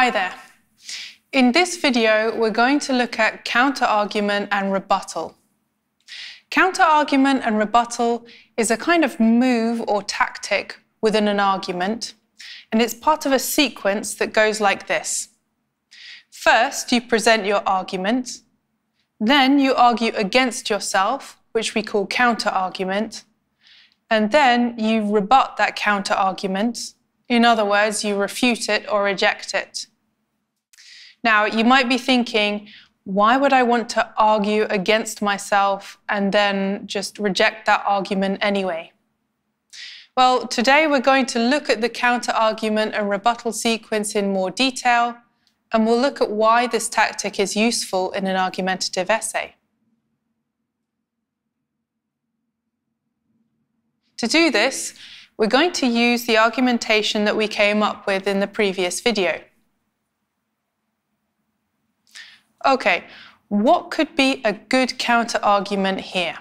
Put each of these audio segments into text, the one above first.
Hi there. In this video, we're going to look at counterargument and rebuttal. Counterargument and rebuttal is a kind of move or tactic within an argument, and it's part of a sequence that goes like this. First, you present your argument, then you argue against yourself, which we call counterargument, and then you rebut that counterargument. In other words, you refute it or reject it. Now, you might be thinking, why would I want to argue against myself and then just reject that argument anyway? Well, today we're going to look at the counter argument and rebuttal sequence in more detail, and we'll look at why this tactic is useful in an argumentative essay. To do this, we're going to use the argumentation that we came up with in the previous video. Okay, what could be a good counter argument here?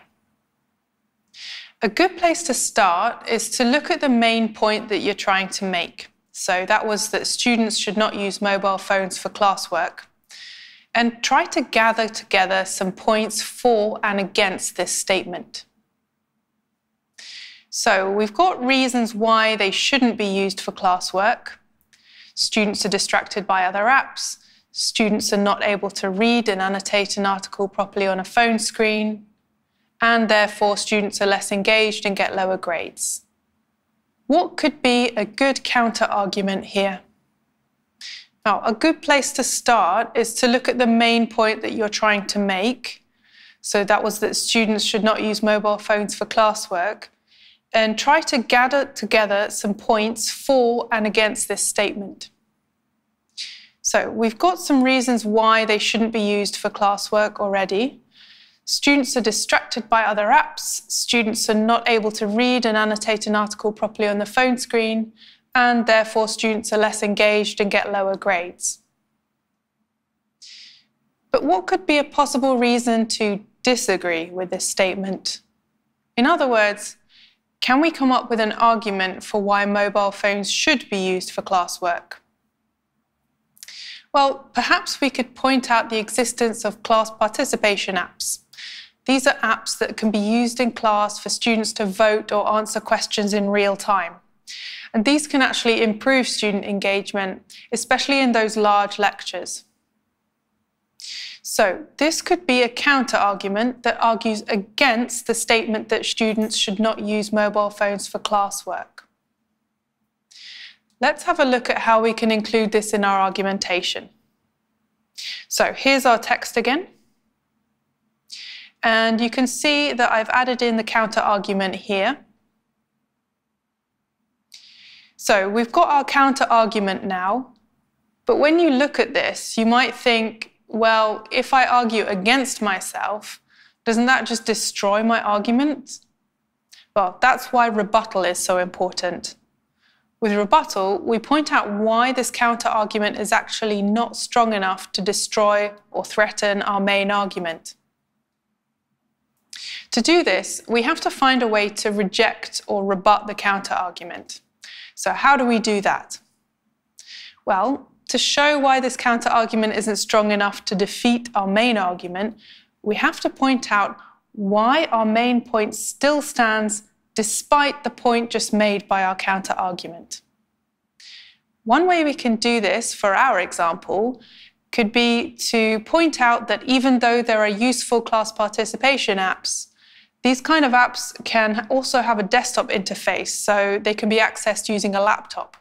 A good place to start is to look at the main point that you're trying to make. So that was that students should not use mobile phones for classwork. And try to gather together some points for and against this statement. So we've got reasons why they shouldn't be used for classwork. Students are distracted by other apps. Students are not able to read and annotate an article properly on a phone screen, and therefore students are less engaged and get lower grades. What could be a good counter argument here? Now, a good place to start is to look at the main point that you're trying to make. So that was that students should not use mobile phones for classwork, and try to gather together some points for and against this statement. So we've got some reasons why they shouldn't be used for classwork already. Students are distracted by other apps, students are not able to read and annotate an article properly on the phone screen, and therefore students are less engaged and get lower grades. But what could be a possible reason to disagree with this statement? In other words, can we come up with an argument for why mobile phones should be used for classwork? Well, perhaps we could point out the existence of class participation apps. These are apps that can be used in class for students to vote or answer questions in real time. And these can actually improve student engagement, especially in those large lectures. So this could be a counter-argument that argues against the statement that students should not use mobile phones for classwork. Let's have a look at how we can include this in our argumentation. So here's our text again. And you can see that I've added in the counter argument here. So we've got our counter argument now. But when you look at this, you might think, well, if I argue against myself, doesn't that just destroy my argument? Well, that's why rebuttal is so important. With rebuttal, we point out why this counter-argument is actually not strong enough to destroy or threaten our main argument. To do this, we have to find a way to reject or rebut the counter-argument. So how do we do that? Well, to show why this counter-argument isn't strong enough to defeat our main argument, we have to point out why our main point still stands despite the point just made by our counter argument. One way we can do this for our example could be to point out that even though there are useful class participation apps, these kind of apps can also have a desktop interface, so they can be accessed using a laptop.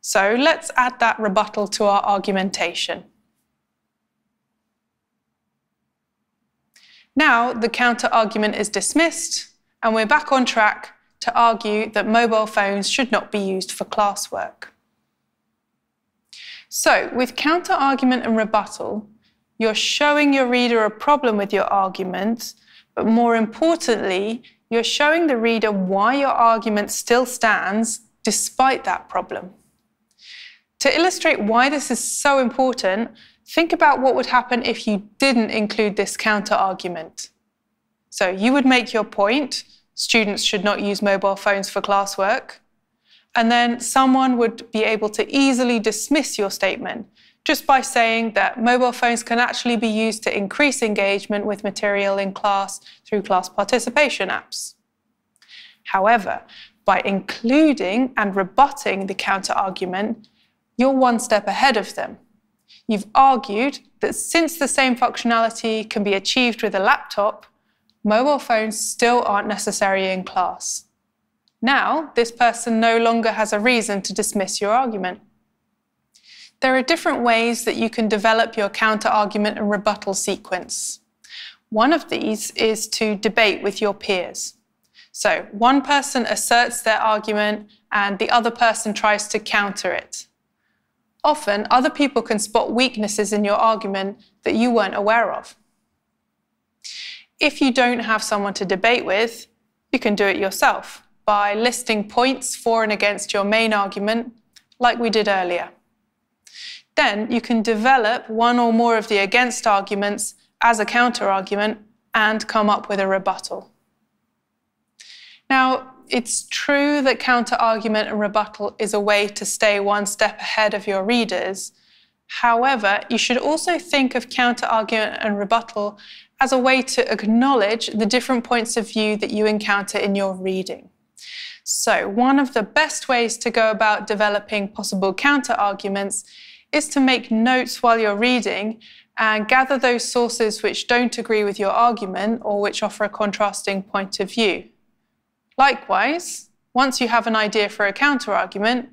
So let's add that rebuttal to our argumentation. Now the counter argument is dismissed, and we're back on track to argue that mobile phones should not be used for classwork. So, with counter argument and rebuttal, you're showing your reader a problem with your argument, but more importantly, you're showing the reader why your argument still stands despite that problem. To illustrate why this is so important, think about what would happen if you didn't include this counter argument. So you would make your point, students should not use mobile phones for classwork, and then someone would be able to easily dismiss your statement just by saying that mobile phones can actually be used to increase engagement with material in class through class participation apps. However, by including and rebutting the counter argument, you're one step ahead of them. You've argued that since the same functionality can be achieved with a laptop, mobile phones still aren't necessary in class. Now, this person no longer has a reason to dismiss your argument. There are different ways that you can develop your counter argument and rebuttal sequence. One of these is to debate with your peers. So, one person asserts their argument and the other person tries to counter it. Often, other people can spot weaknesses in your argument that you weren't aware of. If you don't have someone to debate with, you can do it yourself by listing points for and against your main argument, like we did earlier. Then you can develop one or more of the against arguments as a counter argument and come up with a rebuttal. Now, it's true that counter argument and rebuttal is a way to stay one step ahead of your readers. However, you should also think of counter argument and rebuttal as a way to acknowledge the different points of view that you encounter in your reading. So, one of the best ways to go about developing possible counter arguments is to make notes while you're reading and gather those sources which don't agree with your argument or which offer a contrasting point of view. Likewise, once you have an idea for a counter argument,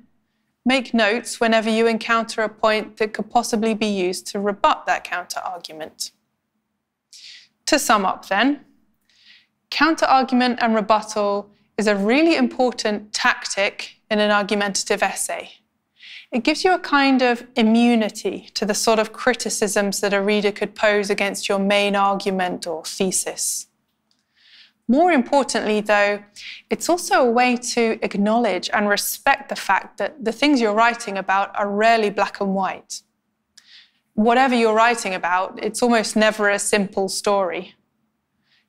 make notes whenever you encounter a point that could possibly be used to rebut that counter argument. To sum up, then, counter argument and rebuttal is a really important tactic in an argumentative essay. It gives you a kind of immunity to the sort of criticisms that a reader could pose against your main argument or thesis. More importantly, though, it's also a way to acknowledge and respect the fact that the things you're writing about are rarely black and white. Whatever you're writing about, it's almost never a simple story.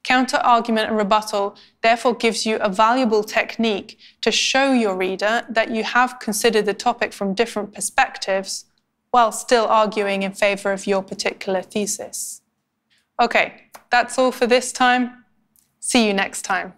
Counter argument and rebuttal therefore gives you a valuable technique to show your reader that you have considered the topic from different perspectives while still arguing in favor of your particular thesis. Okay, that's all for this time. See you next time.